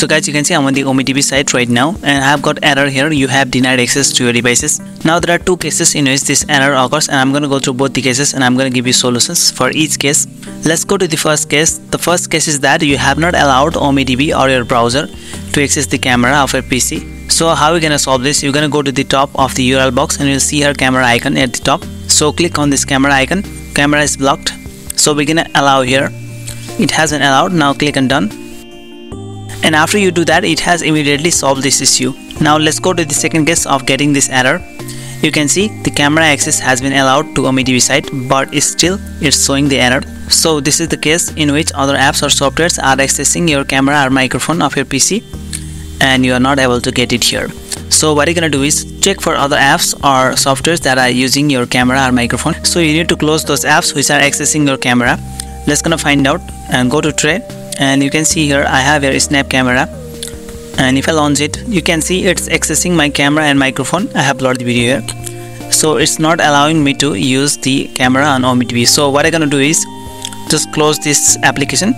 so guys you can see i'm on the OmeTV site right now and i have got error here. You have denied access to your devices. Now there are two cases in which this error occurs and i'm going to go through both the cases and i'm going to give you solutions for each case. Let's go to the first case. The first case is that you have not allowed OmeTV or your browser to access the camera of your pc so how are we gonna solve this? You're gonna go to the top of the url box and you'll see her camera icon at the top. So click on this camera icon. Camera is blocked. So we're gonna allow here. It hasn't allowed. Now click on done and after you do that it has immediately solved this issue. Now let's go to the second case of getting this error. You can see the camera access has been allowed to a OmeTV site but still it's showing the error. So this is the case in which other apps or softwares are accessing your camera or microphone of your PC and you are not able to get it here. So what you're gonna do is check for other apps or softwares that are using your camera or microphone. So you need to close those apps which are accessing your camera. Let's gonna find out and go to tray and you can see here I have a snap camera. And if I launch it you can see it's accessing my camera and microphone. I have uploaded the video here. So it's not allowing me to use the camera on OmeTV so what I'm gonna do is just close this application.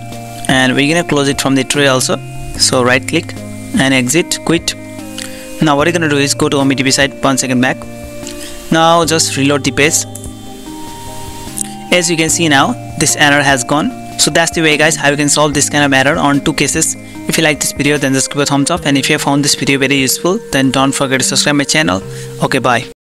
And we're gonna close it from the tray also. So right click and exit quit. Now what you're gonna do is go to OmeTV site one second back. Now just reload the page. As you can see now this error has gone so that's the way guys how you can solve this kind of error on two cases. If you like this video then just give a thumbs up. And if you have found this video very useful then don't forget to subscribe my channel. Okay bye